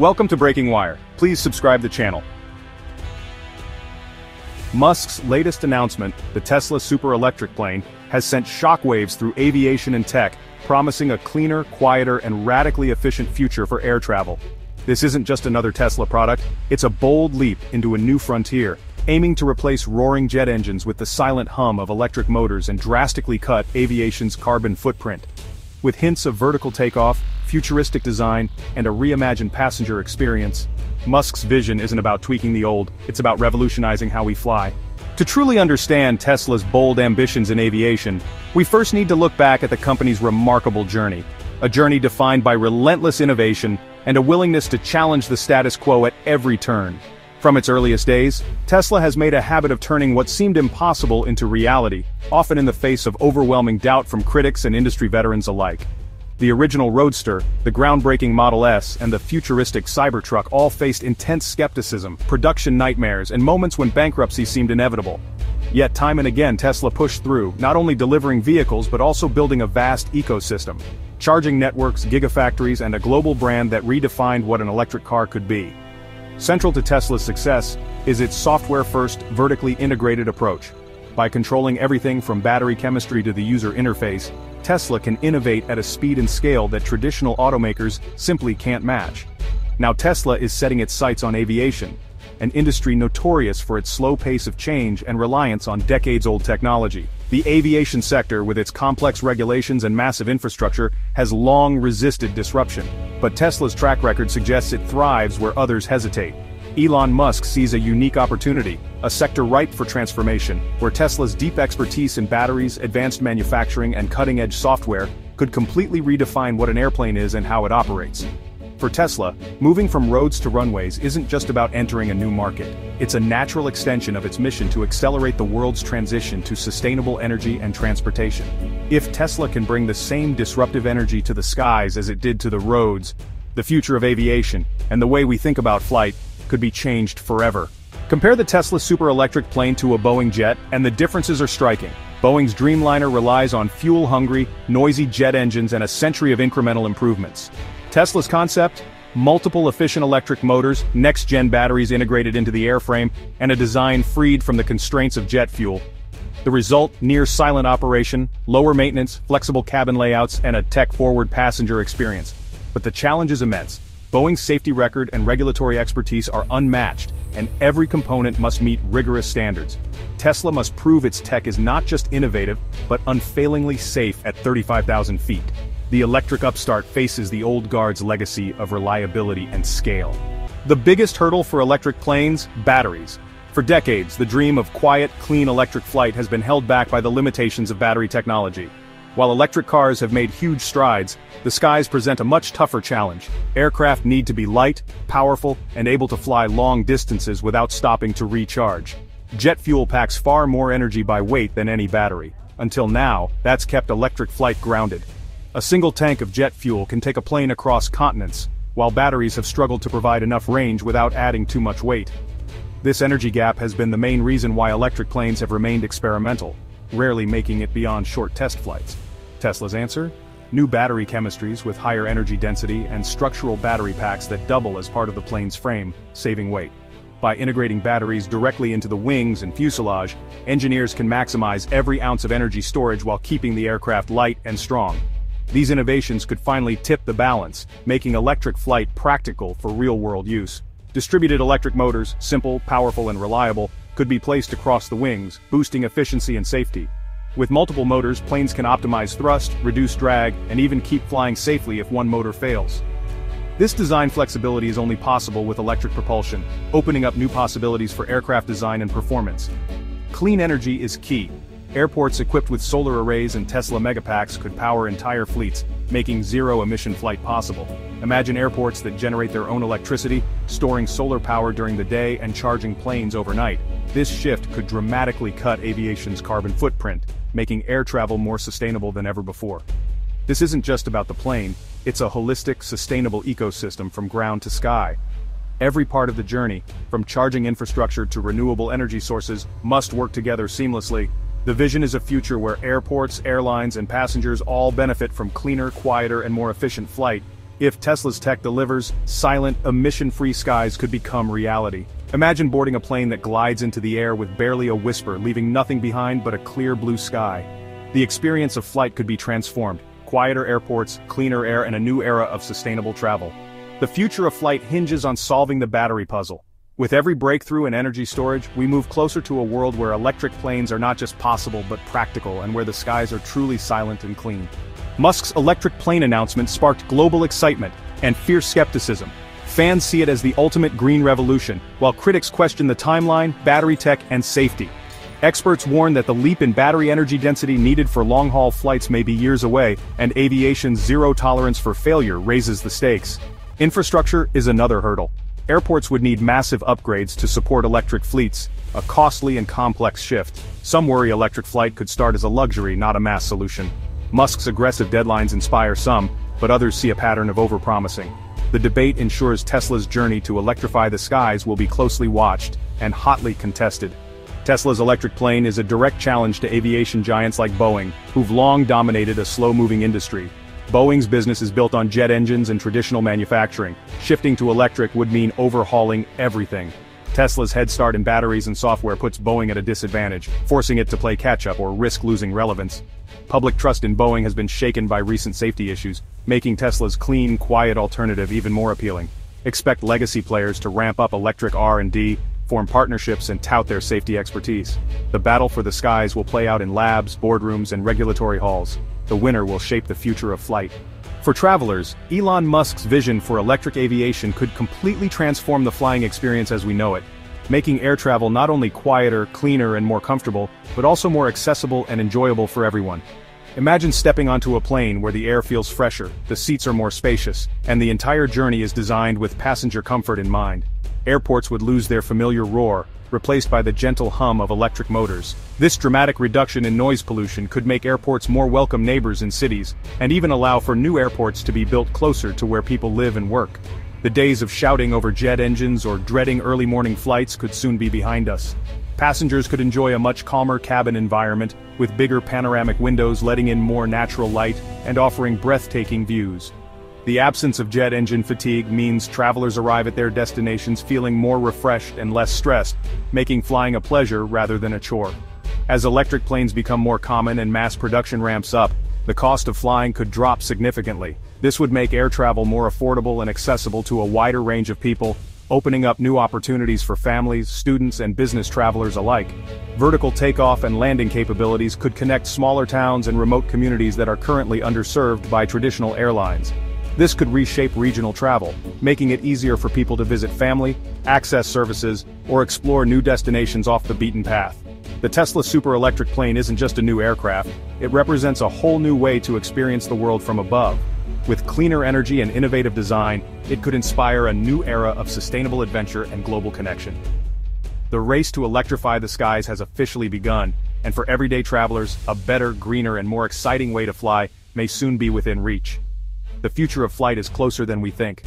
Welcome to Breaking Wire. Please subscribe the channel. Musk's latest announcement, the Tesla Super Electric plane, has sent shockwaves through aviation and tech, promising a cleaner, quieter, and radically efficient future for air travel. This isn't just another Tesla product, it's a bold leap into a new frontier, aiming to replace roaring jet engines with the silent hum of electric motors and drastically cut aviation's carbon footprint. With hints of vertical takeoff, futuristic design, and a reimagined passenger experience, Musk's vision isn't about tweaking the old, it's about revolutionizing how we fly. To truly understand Tesla's bold ambitions in aviation, we first need to look back at the company's remarkable journey. A journey defined by relentless innovation and a willingness to challenge the status quo at every turn. From its earliest days, Tesla has made a habit of turning what seemed impossible into reality, often in the face of overwhelming doubt from critics and industry veterans alike. The original Roadster, the groundbreaking Model S, and the futuristic Cybertruck all faced intense skepticism, production nightmares, and moments when bankruptcy seemed inevitable. Yet time and again Tesla pushed through, not only delivering vehicles but also building a vast ecosystem. Charging networks, gigafactories, and a global brand that redefined what an electric car could be. Central to Tesla's success is its software-first, vertically integrated approach. By controlling everything from battery chemistry to the user interface, Tesla can innovate at a speed and scale that traditional automakers simply can't match. Now Tesla is setting its sights on aviation, an industry notorious for its slow pace of change and reliance on decades-old technology. The aviation sector, with its complex regulations and massive infrastructure, has long resisted disruption. But Tesla's track record suggests it thrives where others hesitate. Elon Musk sees a unique opportunity, a sector ripe for transformation, where Tesla's deep expertise in batteries, advanced manufacturing, and cutting-edge software could completely redefine what an airplane is and how it operates. For Tesla, moving from roads to runways isn't just about entering a new market. It's a natural extension of its mission to accelerate the world's transition to sustainable energy and transportation. If Tesla can bring the same disruptive energy to the skies as it did to the roads, the future of aviation, and the way we think about flight, could be changed forever. Compare the Tesla Super Electric plane to a Boeing jet, and the differences are striking. Boeing's Dreamliner relies on fuel-hungry, noisy jet engines and a century of incremental improvements. Tesla's concept? Multiple efficient electric motors, next-gen batteries integrated into the airframe, and a design freed from the constraints of jet fuel. The result, near-silent operation, lower maintenance, flexible cabin layouts, and a tech-forward passenger experience. But the challenge is immense. Boeing's safety record and regulatory expertise are unmatched, and every component must meet rigorous standards. Tesla must prove its tech is not just innovative, but unfailingly safe at 35,000 feet the electric upstart faces the old guard's legacy of reliability and scale. The biggest hurdle for electric planes? Batteries. For decades, the dream of quiet, clean electric flight has been held back by the limitations of battery technology. While electric cars have made huge strides, the skies present a much tougher challenge. Aircraft need to be light, powerful, and able to fly long distances without stopping to recharge. Jet fuel packs far more energy by weight than any battery. Until now, that's kept electric flight grounded. A single tank of jet fuel can take a plane across continents, while batteries have struggled to provide enough range without adding too much weight. This energy gap has been the main reason why electric planes have remained experimental, rarely making it beyond short test flights. Tesla's answer? New battery chemistries with higher energy density and structural battery packs that double as part of the plane's frame, saving weight. By integrating batteries directly into the wings and fuselage, engineers can maximize every ounce of energy storage while keeping the aircraft light and strong. These innovations could finally tip the balance, making electric flight practical for real-world use. Distributed electric motors, simple, powerful and reliable, could be placed across the wings, boosting efficiency and safety. With multiple motors, planes can optimize thrust, reduce drag, and even keep flying safely if one motor fails. This design flexibility is only possible with electric propulsion, opening up new possibilities for aircraft design and performance. Clean energy is key, Airports equipped with solar arrays and Tesla megapacks could power entire fleets, making zero-emission flight possible. Imagine airports that generate their own electricity, storing solar power during the day and charging planes overnight. This shift could dramatically cut aviation's carbon footprint, making air travel more sustainable than ever before. This isn't just about the plane, it's a holistic, sustainable ecosystem from ground to sky. Every part of the journey, from charging infrastructure to renewable energy sources, must work together seamlessly, the vision is a future where airports, airlines, and passengers all benefit from cleaner, quieter, and more efficient flight, If Tesla's tech delivers, silent, emission-free skies could become reality. Imagine boarding a plane that glides into the air with barely a whisper, leaving nothing behind but a clear blue sky. The experience of flight could be transformed, quieter airports, cleaner air and a new era of sustainable travel. The future of flight hinges on solving the battery puzzle. With every breakthrough in energy storage, we move closer to a world where electric planes are not just possible but practical and where the skies are truly silent and clean. Musk's electric plane announcement sparked global excitement and fierce skepticism. Fans see it as the ultimate green revolution, while critics question the timeline, battery tech, and safety. Experts warn that the leap in battery energy density needed for long-haul flights may be years away, and aviation's zero tolerance for failure raises the stakes. Infrastructure is another hurdle. Airports would need massive upgrades to support electric fleets, a costly and complex shift. Some worry electric flight could start as a luxury, not a mass solution. Musk's aggressive deadlines inspire some, but others see a pattern of overpromising. The debate ensures Tesla's journey to electrify the skies will be closely watched and hotly contested. Tesla's electric plane is a direct challenge to aviation giants like Boeing, who've long dominated a slow-moving industry. Boeing's business is built on jet engines and traditional manufacturing. Shifting to electric would mean overhauling everything. Tesla's head start in batteries and software puts Boeing at a disadvantage, forcing it to play catch-up or risk losing relevance. Public trust in Boeing has been shaken by recent safety issues, making Tesla's clean, quiet alternative even more appealing. Expect legacy players to ramp up electric R&D, form partnerships and tout their safety expertise. The battle for the skies will play out in labs, boardrooms and regulatory halls. The winner will shape the future of flight. For travelers, Elon Musk's vision for electric aviation could completely transform the flying experience as we know it, making air travel not only quieter, cleaner and more comfortable, but also more accessible and enjoyable for everyone. Imagine stepping onto a plane where the air feels fresher, the seats are more spacious, and the entire journey is designed with passenger comfort in mind. Airports would lose their familiar roar, replaced by the gentle hum of electric motors. This dramatic reduction in noise pollution could make airports more welcome neighbors in cities, and even allow for new airports to be built closer to where people live and work. The days of shouting over jet engines or dreading early morning flights could soon be behind us. Passengers could enjoy a much calmer cabin environment, with bigger panoramic windows letting in more natural light and offering breathtaking views. The absence of jet engine fatigue means travelers arrive at their destinations feeling more refreshed and less stressed, making flying a pleasure rather than a chore. As electric planes become more common and mass production ramps up, the cost of flying could drop significantly. This would make air travel more affordable and accessible to a wider range of people, opening up new opportunities for families, students and business travelers alike. Vertical takeoff and landing capabilities could connect smaller towns and remote communities that are currently underserved by traditional airlines. This could reshape regional travel, making it easier for people to visit family, access services, or explore new destinations off the beaten path. The Tesla Super Electric Plane isn't just a new aircraft, it represents a whole new way to experience the world from above. With cleaner energy and innovative design, it could inspire a new era of sustainable adventure and global connection. The race to electrify the skies has officially begun, and for everyday travelers, a better, greener and more exciting way to fly may soon be within reach. The future of flight is closer than we think,